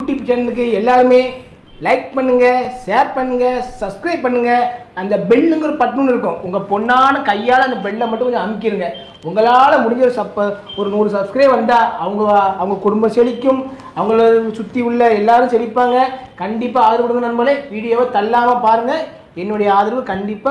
YouTube சேனலுக்கு எல்லாருமே like பண்ணுங்க ஷேர் பண்ணுங்க சப்ஸ்கிரைப் பண்ணுங்க. அந்த பெல்லுங்கிற பட்டுன்னு இருக்கும். உங்க பொண்ணான கையால் அந்த பெல்லை மட்டும் கொஞ்சம் அமுக்கிடுங்க உங்களால் முடிஞ்ச ஒரு சப்ப ஒரு நூறு சப்ஸ்கிரைப் வந்தால் அவங்க அவங்க குடும்பம் செழிக்கும். அவங்கள சுற்றி உள்ள எல்லாரும் செழிப்பாங்க. கண்டிப்பாக ஆதரவு கொடுங்க நண்பர்களே. வீடியோவை தள்ளாமல் பாருங்கள் என்னுடைய ஆதரவு கண்டிப்பாக